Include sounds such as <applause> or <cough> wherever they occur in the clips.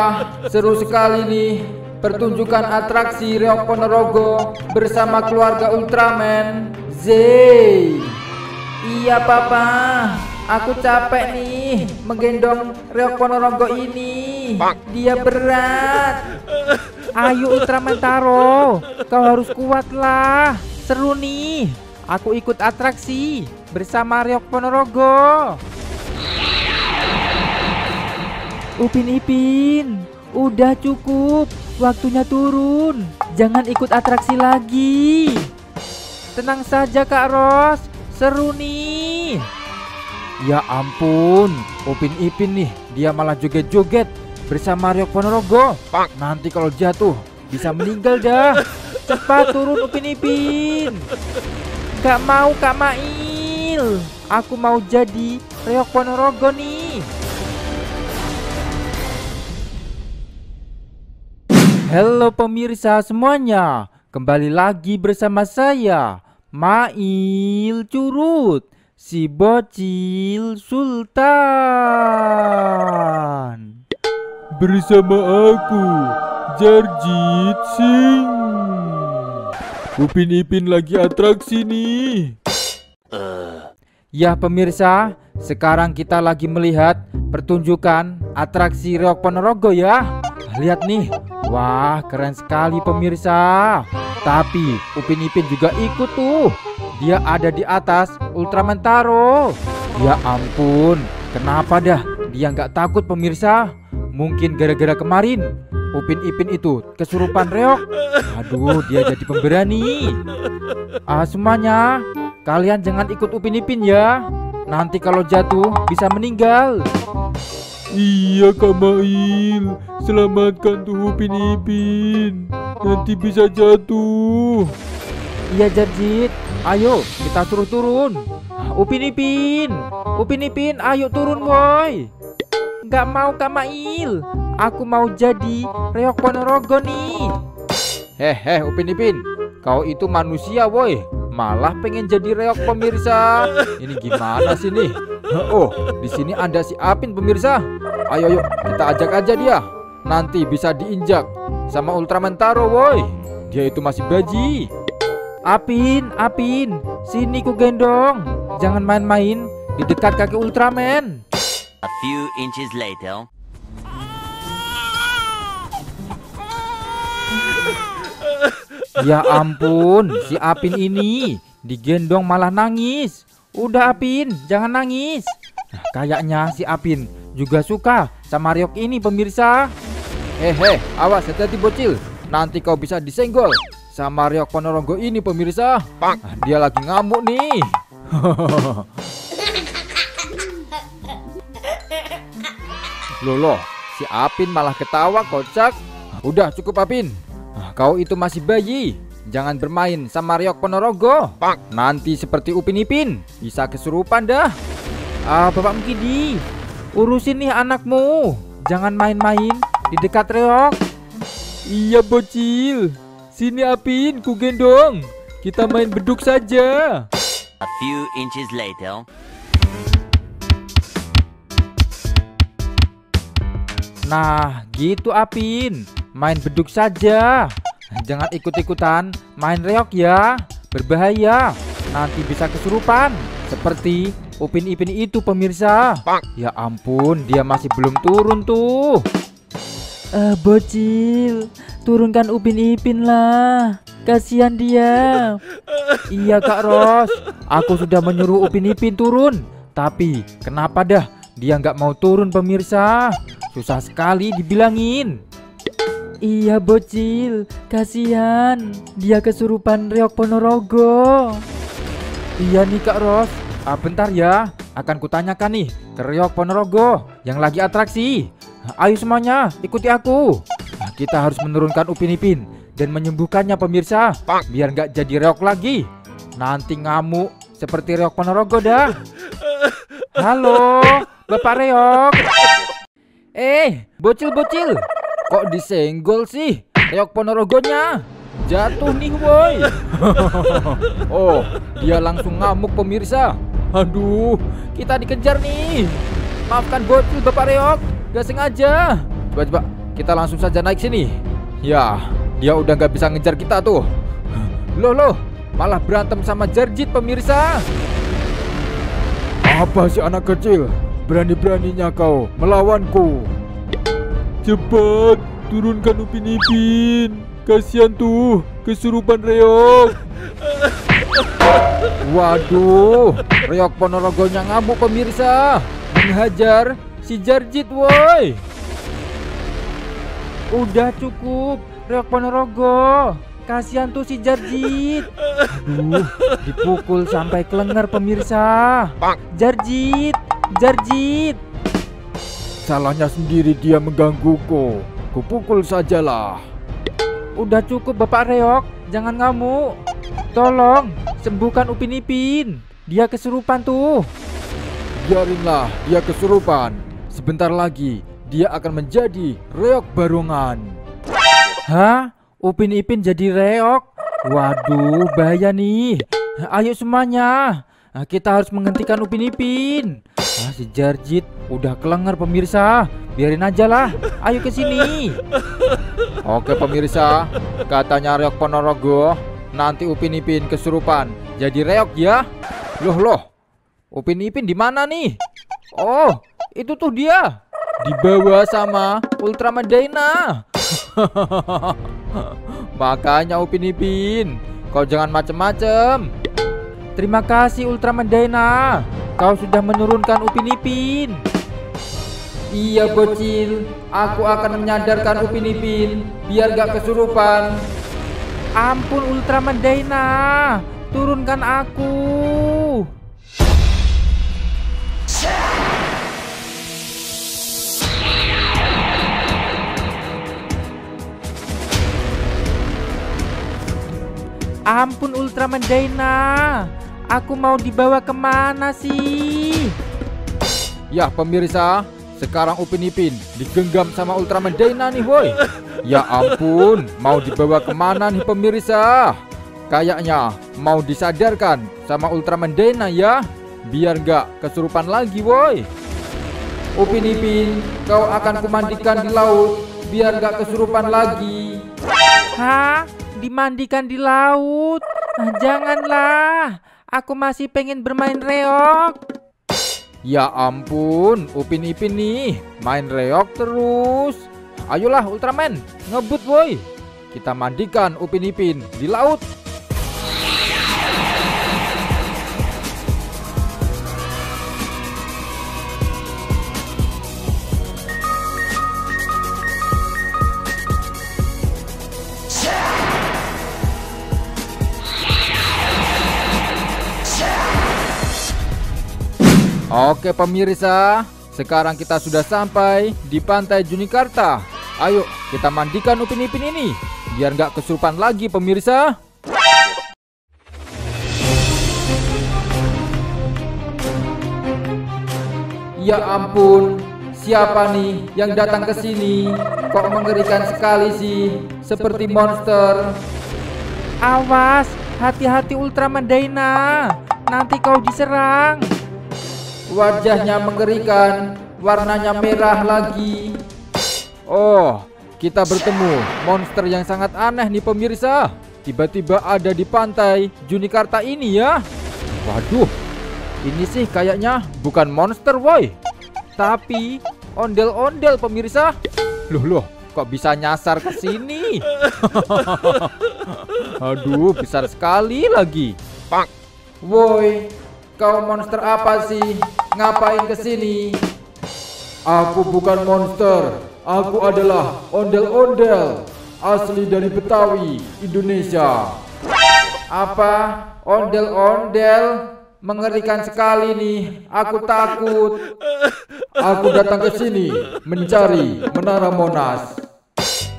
Wah, seru sekali nih pertunjukan atraksi Reok Ponorogo bersama keluarga Ultraman. Zey. Iya papa, aku capek nih menggendong Reok Ponorogo ini. Dia berat. Ayo Ultraman Taro, kau harus kuat lah. Seru nih. Aku ikut atraksi bersama Reok Ponorogo. Upin Ipin, udah cukup. Waktunya turun. Jangan ikut atraksi lagi. Tenang saja Kak Ros, seru nih. Ya ampun, Upin Ipin nih, dia malah joget-joget bersama Ryok Ponorogo. Nanti kalau jatuh bisa meninggal dah. Cepat turun Upin Ipin. Gak mau Kak Mail. Aku mau jadi Ryok Ponorogo nih. Halo pemirsa semuanya, kembali lagi bersama saya Mail Curut, si bocil sultan. Bersama aku, Jarjit Singh. Upin Ipin lagi atraksi nih. Ya pemirsa, sekarang kita lagi melihat pertunjukan atraksi Reok Ponorogo ya. Lihat nih, wah keren sekali pemirsa. Tapi Upin Ipin juga ikut tuh. Dia ada di atas Ultraman Taro. Ya ampun, kenapa dah dia nggak takut pemirsa? Mungkin gara-gara kemarin Upin Ipin itu kesurupan reok. Aduh, dia jadi pemberani. Ah semuanya, kalian jangan ikut Upin Ipin ya. Nanti kalau jatuh bisa meninggal. Iya Kak Mail, selamatkan tuh Upin Ipin. Nanti bisa jatuh. Iya Jarjit, ayo kita suruh turun. Upin Ipin, Upin Ipin, ayo turun woi. Gak mau Kak Mail, aku mau jadi Reok Ponorogo nih. Hehe Upin Ipin, kau itu manusia woi. Malah pengen jadi reok pemirsa. Ini gimana sih nih? Oh, di sini ada si Apin pemirsa. Ayo yuk kita ajak aja dia. Nanti bisa diinjak sama Ultraman Taro woi. Dia itu masih baji. Apin, Apin, sini ku gendong. Jangan main-main di dekat kaki Ultraman. A few inches later. Ya ampun, si Apin ini digendong malah nangis. Udah Apin, jangan nangis. Nah, kayaknya si Apin juga suka sama Ryok ini pemirsa. Hehe, awas hati-hati bocil. Nanti kau bisa disenggol sama Ryok Ponorogo ini pemirsa. Nah, dia lagi ngamuk nih. Loh loh, si Apin malah ketawa kocak. Udah cukup Apin. Ah, Kau itu masih bayi. Jangan bermain sama Ryok Ponorogo. Nanti seperti Upin Ipin, bisa kesurupan dah. Ah, Bapak Mukidi, urusin nih anakmu. Jangan main-main di dekat Ryok. Iya bocil, sini Apin ku gendong. Kita main beduk saja. A few inches later. Nah, gitu Apin. Main beduk saja. Jangan ikut-ikutan main reok ya. Berbahaya. Nanti bisa kesurupan. Seperti Upin Ipin itu pemirsa. Ya ampun, dia masih belum turun tuh. Eh, bocil, turunkan Upin Ipin lah. Kasihan dia. Iya Kak Ros, aku sudah menyuruh Upin Ipin turun. Tapi kenapa dah dia nggak mau turun pemirsa? Susah sekali dibilangin. Iya bocil, kasihan. Dia kesurupan Reok Ponorogo. Iya nih Kak Ros. Ah, bentar ya, akan kutanyakan nih ke Reok Ponorogo yang lagi atraksi. Ayo semuanya, ikuti aku. Ah, Kita harus menurunkan Upin Ipin dan menyembuhkannya pemirsa, biar nggak jadi reok lagi. Nanti ngamuk seperti Reok Ponorogo dah. Halo, Bapak Reok. Eh, bocil-bocil, kok disenggol sih Reok Ponorogonya? Jatuh nih woi. <laughs> oh, dia langsung ngamuk pemirsa. Aduh, kita dikejar nih. Maafkan bocil Bapak Reok, gak sengaja. Coba coba, kita langsung saja naik sini. Ya, dia udah nggak bisa ngejar kita tuh. Loh loh, malah berantem sama Jarjit pemirsa. Apa sih anak kecil? Berani-beraninya kau melawanku. Cepat, turunkan Upin Ipin. Kasihan tuh, kesurupan reok. Waduh, Reok Ponorogonya ngamuk pemirsa. Menghajar si Jarjit woi. Udah cukup, Reok Ponorogo. Kasihan tuh si Jarjit. Aduh, dipukul sampai kelengar pemirsa. Jarjit, Jarjit. Salahnya sendiri dia menggangguku. Kupukul sajalah. Udah cukup Bapak Reok, jangan ngamuk. Tolong sembuhkan Upin Ipin. Dia kesurupan tuh. Biarinlah dia kesurupan. Sebentar lagi dia akan menjadi reok barongan. Hah? Upin Ipin jadi reok? Waduh, bahaya nih. Ayo semuanya. Nah, Kita harus menghentikan Upin Ipin. Ah, si Jarjit udah kelengar pemirsa. Biarin aja lah. Ayo ke sini. Oke pemirsa, katanya reok Ponorogo nanti Upin Ipin kesurupan jadi reok ya. Loh loh. Upin Ipin di mana nih? Oh, itu tuh dia. Dibawa sama Ultraman Dyna. <laughs> Makanya Upin Ipin, kau jangan macem-macem. Terima kasih Ultraman Dyna. Kau sudah menurunkan Upin Ipin. Iya bocil, aku akan menyadarkan Upin Ipin biar gak kesurupan. Ampun Ultraman Dyna, turunkan aku. Ampun Ultraman Dyna, aku mau dibawa ke mana sih? Ya pemirsa, sekarang Upin Ipin digenggam sama Ultraman Dyna nih woi. Ya ampun, mau dibawa ke mana nih pemirsa? Kayaknya mau disadarkan sama Ultraman Dyna ya, biar nggak kesurupan lagi woi. Upin Ipin, kau akan kumandikan di laut biar gak kesurupan lagi. Hah? Dimandikan di laut? Ah, janganlah, aku masih pengen bermain reok. Ya ampun, Upin Ipin nih main reok terus. Ayolah Ultraman, ngebut woi. Kita mandikan Upin Ipin di laut. Oke pemirsa, sekarang kita sudah sampai di pantai Junikarta. Ayo kita mandikan Upin Ipin ini, biar nggak kesurupan lagi pemirsa. Ya ampun, siapa nih yang datang ke sini? Kok mengerikan sekali sih, seperti monster. Awas, hati-hati Ultraman Dyna. Nanti kau diserang. Wajahnya mengerikan, warnanya merah lagi. Oh, kita bertemu monster yang sangat aneh nih pemirsa. Tiba-tiba ada di pantai Junikarta ini ya. Waduh, ini sih kayaknya bukan monster woi. Tapi ondel-ondel pemirsa. Loh loh, kok bisa nyasar ke sini? <laughs> Aduh, besar sekali lagi. Woi, kau monster apa sih? Ngapain ke sini? Aku bukan monster. Aku adalah ondel-ondel asli dari Betawi, Indonesia. Apa? Ondel-ondel? Mengerikan sekali nih. Aku takut. Aku datang ke sini mencari Menara Monas.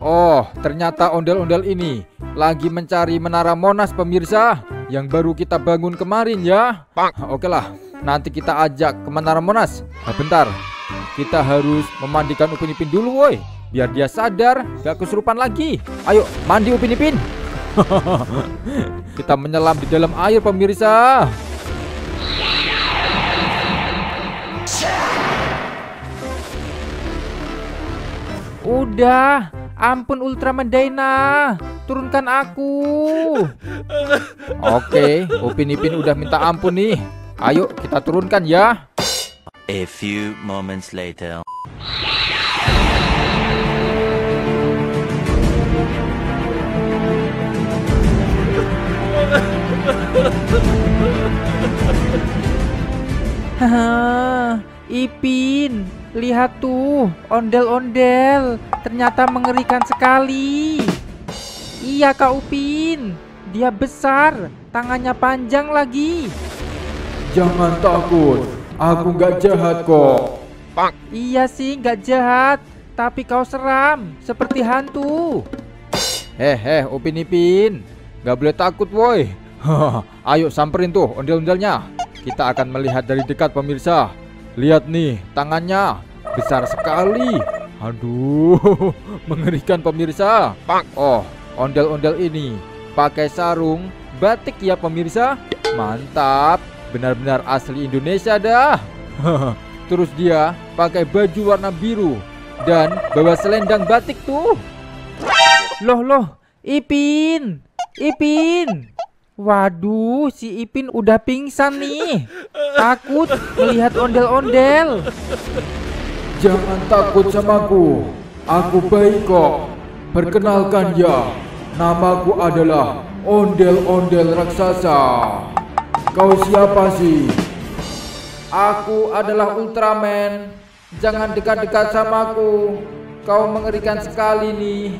Oh, ternyata ondel-ondel ini lagi mencari Menara Monas pemirsa yang baru kita bangun kemarin ya. Oke lah, nanti kita ajak ke Menara Monas. Nah, bentar, kita harus memandikan Upin Ipin dulu woi. Biar dia sadar, gak kesurupan lagi. Ayo, mandi Upin Ipin. <laughs> kita menyelam di dalam air pemirsa. Udah, ampun Ultraman Dayna. Turunkan aku. <laughs> Oke, Upin Ipin udah minta ampun nih. Ayo kita turunkan ya. A few moments later. Haha, Ipin, lihat tuh, ondel-ondel. Ternyata mengerikan sekali. Iya Kak Upin, dia besar, tangannya panjang lagi. Jangan takut, aku nggak jahat kok. Iya sih, nggak jahat, tapi kau seram, seperti hantu. Hehe, Upin Ipin, nggak boleh takut woi. <laughs> Ayo samperin tuh ondel-ondelnya. Kita akan melihat dari dekat pemirsa. Lihat nih, tangannya besar sekali. Aduh, <laughs> mengerikan pemirsa. Oh, ondel-ondel ini pakai sarung batik ya pemirsa. Mantap, benar-benar asli Indonesia dah. <laughs> Terus dia pakai baju warna biru dan bawa selendang batik tuh. Loh loh, Ipin, Ipin. Waduh, si Ipin udah pingsan nih. Takut melihat ondel-ondel. Jangan takut samaku. Aku baik kok. Perkenalkan ya, namaku adalah Ondel-Ondel Raksasa. Kau siapa sih? Aku adalah Ultraman. Jangan dekat-dekat samaku. Kau mengerikan sekali nih.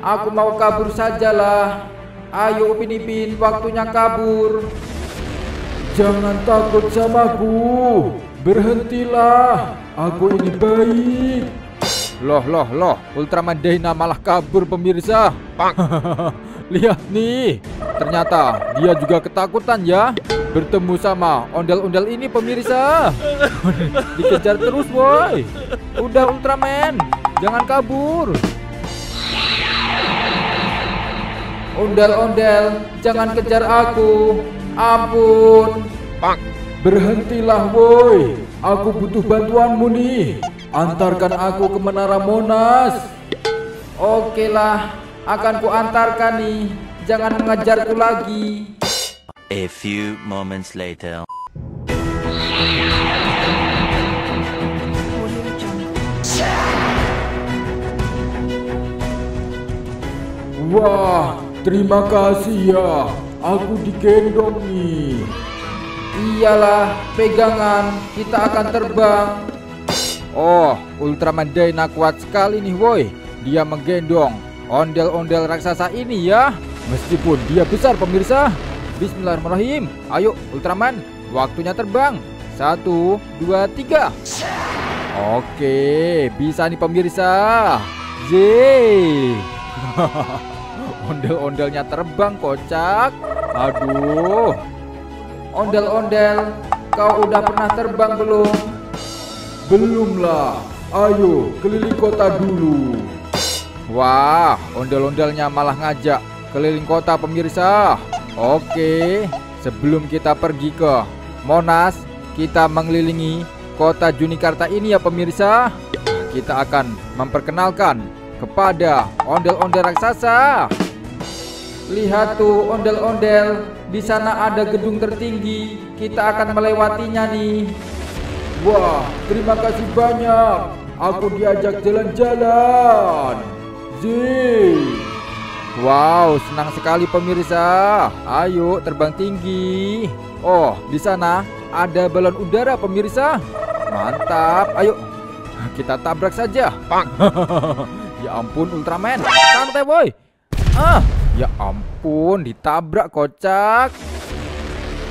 Aku mau kabur sajalah. Ayo Upin Ipin, waktunya kabur. Jangan takut samaku. Berhentilah. Aku ini baik. Loh, loh, loh. Ultraman Dayna malah kabur pemirsa. <laughs> Lihat nih. Ternyata dia juga ketakutan ya. Bertemu sama ondel-ondel ini pemirsa. <laughs> Dikejar terus woi. Udah Ultraman. Jangan kabur. Ondel-ondel, jangan kejar aku. Ampun. Berhentilah woi. Aku butuh bantuanmu nih. Antarkan aku ke Menara Monas. Oke lah, akan ku antarkan nih. Jangan mengejarku lagi. A few moments later. Wah, terima kasih ya. Aku digendong nih. Iyalah, pegangan, kita akan terbang. Oh, Ultraman Dayna kuat sekali nih woi. Dia menggendong ondel-ondel raksasa ini ya. Meskipun dia besar pemirsa. Bismillahirrahmanirrahim. Ayo Ultraman, waktunya terbang. Satu, dua, tiga. Oke, bisa nih pemirsa. Yeay. <laughs> Ondel-ondelnya terbang kocak. Aduh. Ondel-ondel, kau udah pernah terbang belum? Belumlah. Ayo keliling kota dulu. Wah, ondel-ondelnya malah ngajak keliling kota pemirsa. Oke, sebelum kita pergi ke Monas, kita mengelilingi kota Junikarta ini ya pemirsa. Kita akan memperkenalkan kepada ondel-ondel raksasa. Lihat tuh ondel-ondel, di sana ada gedung tertinggi. Kita akan melewatinya nih. Wah, terima kasih banyak. Aku diajak jalan-jalan. Zee. Wow, senang sekali pemirsa. Ayo terbang tinggi. Oh, di sana ada balon udara pemirsa. Mantap. Ayo kita tabrak saja. <laughs> ya ampun Ultraman. Santai boy. Ah, ya ampun ditabrak kocak.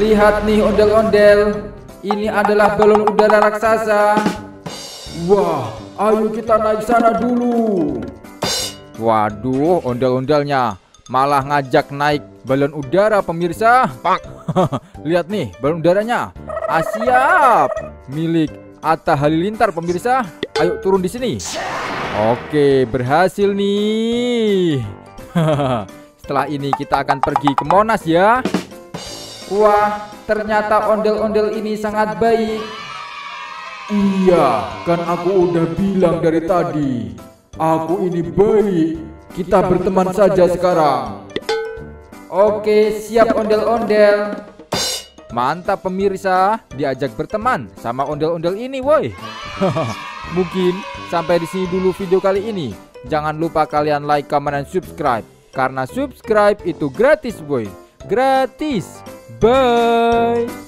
Lihat nih ondel-ondel, ini adalah balon udara raksasa. Wah, ayo kita naik sana dulu. Waduh, ondel-ondelnya malah ngajak naik balon udara pemirsa. <laughs> Lihat nih, balon udaranya. Ah, siap. Milik Atta Halilintar pemirsa. Ayo turun di sini. Oke, berhasil nih. <laughs> Setelah ini kita akan pergi ke Monas ya. Wah, ternyata ondel-ondel ini sangat baik. Iya, kan aku udah bilang dari tadi. Aku ini baik. Kita berteman saja sekarang. Oke, siap ondel-ondel. Mantap pemirsa, diajak berteman sama ondel-ondel ini woi. <laughs> Mungkin sampai di sini dulu video kali ini. Jangan lupa kalian like, comment, dan subscribe. Karena subscribe itu gratis boy. Gratis. Bye.